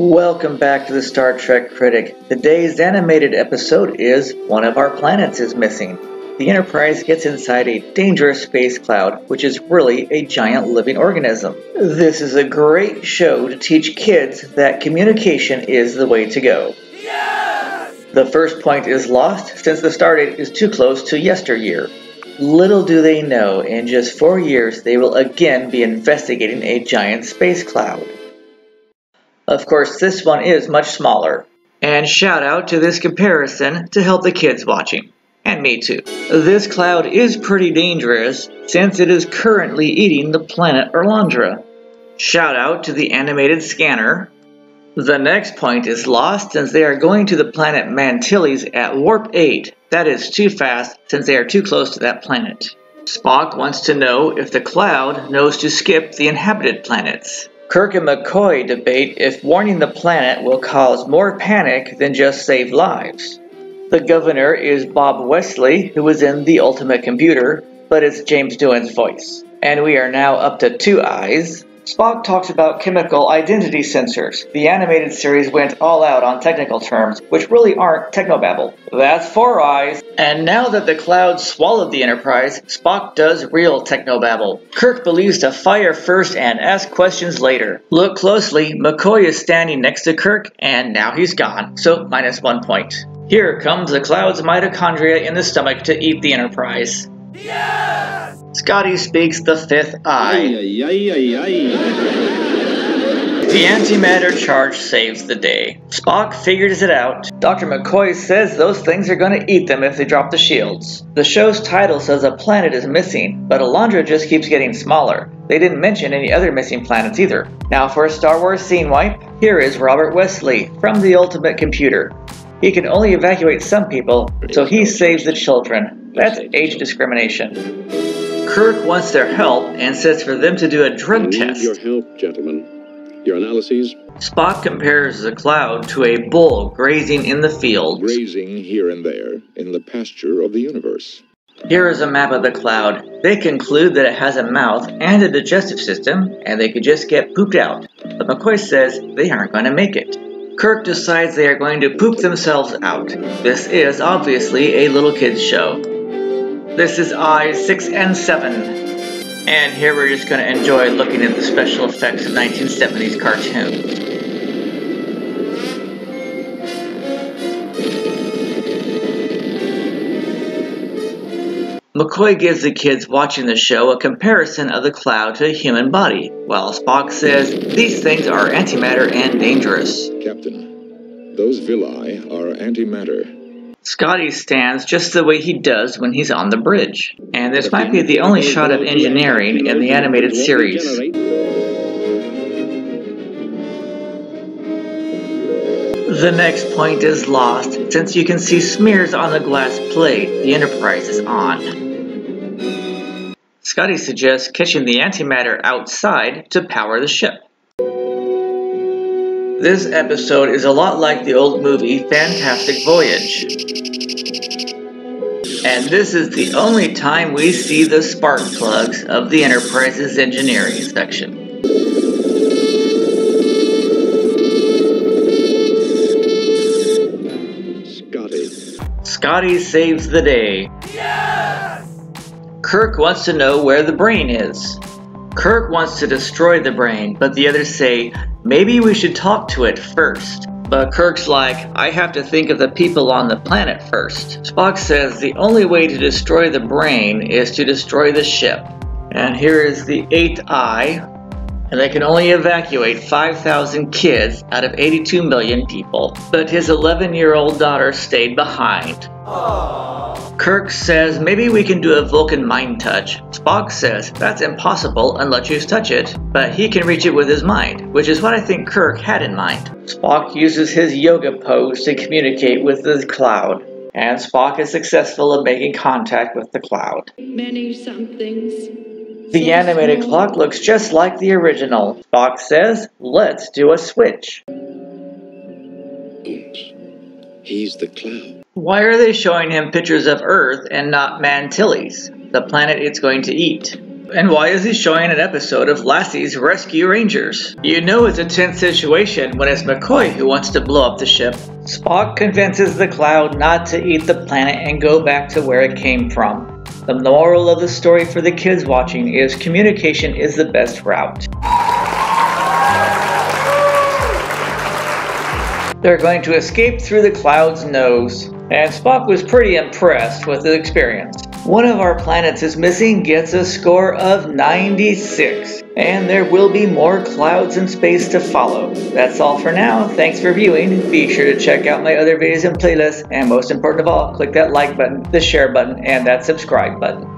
Welcome back to the Star Trek Critic. Today's animated episode is One of Our Planets is Missing. The Enterprise gets inside a dangerous space cloud, which is really a giant living organism. This is a great show to teach kids that communication is the way to go. The first point is lost since the stardate is too close to yesteryear. Little do they know, in just four years they will again be investigating a giant space cloud. Of course, this one is much smaller. And shout out to this comparison to help the kids watching. And me too. This cloud is pretty dangerous since it is currently eating the planet Alondra. Shout out to the animated scanner the next point is lost since they are going to the planet Mantilles at warp 8. That is too fast since they are too close to that planet. Spock wants to know if the cloud knows to skip the inhabited planets. Kirk and McCoy debate if warning the planet will cause more panic than just save lives. The governor is Bob Wesley, who was in The Ultimate Computer, but it's James Doohan's voice. And we are now up to two eyes. Spock talks about chemical identity sensors. The animated series went all out on technical terms, which really aren't technobabble. That's four eyes. And now that the cloud swallowed the Enterprise, Spock does real technobabble. Kirk believes to fire first and ask questions later. Look closely, McCoy is standing next to Kirk, and now he's gone, so minus one point. Here comes the cloud's mitochondria in the stomach to eat the Enterprise. Yes! Scotty speaks the fifth eye. Aye, aye, aye, the antimatter charge saves the day. Spock figures it out. Dr. McCoy says those things are going to eat them if they drop the shields. The show's title says a planet is missing, but Alondra just keeps getting smaller. They didn't mention any other missing planets either. Now for a Star Wars scene wipe, here is Robert Wesley from The Ultimate Computer. He can only evacuate some people, so he saves the children. That's age discrimination. Kirk wants their help and says for them to do a drug I test. your help, gentlemen. Your analyses? Spock compares the cloud to a bull grazing in the field. Grazing here and there in the pasture of the universe. Here is a map of the cloud. They conclude that it has a mouth and a digestive system, and they could just get pooped out. But McCoy says they aren't going to make it. Kirk decides they are going to poop themselves out. This is obviously a little kid's show. This is I 6 and 7. And here we're just going to enjoy looking at the special effects of 1970s cartoons. McCoy gives the kids watching the show a comparison of the cloud to a human body, while Spock says these things are antimatter and dangerous. Captain, those villi are antimatter Scotty stands just the way he does when he's on the bridge. And this might be the only shot of engineering in the animated series. The next point is lost, since you can see smears on the glass plate the Enterprise is on. Scotty suggests catching the antimatter outside to power the ship. This episode is a lot like the old movie Fantastic Voyage. And this is the only time we see the spark plugs of the Enterprise's engineering section. Scotty. Scotty saves the day. Yes! Kirk wants to know where the brain is. Kirk wants to destroy the brain, but the others say, maybe we should talk to it first. But Kirk's like, I have to think of the people on the planet first. Spock says the only way to destroy the brain is to destroy the ship. And here is the eighth eye, and they can only evacuate 5,000 kids out of 82 million people. But his 11 year old daughter stayed behind. Aww. Kirk says maybe we can do a Vulcan mind touch. Spock says that's impossible unless you touch it, but he can reach it with his mind, which is what I think Kirk had in mind. Spock uses his yoga pose to communicate with the cloud and Spock is successful in making contact with the cloud. Many somethings. The animated clock looks just like the original. Spock says, let's do a switch. He's the cloud. Why are they showing him pictures of Earth and not Mantilles, the planet it's going to eat? And why is he showing an episode of Lassie's Rescue Rangers? You know it's a tense situation when it's McCoy who wants to blow up the ship. Spock convinces the cloud not to eat the planet and go back to where it came from. The moral of the story for the kids watching is communication is the best route. They're going to escape through the cloud's nose, and Spock was pretty impressed with the experience. One of our planets is missing gets a score of 96, and there will be more clouds in space to follow. That's all for now. Thanks for viewing. Be sure to check out my other videos and playlists, and most important of all, click that like button, the share button, and that subscribe button.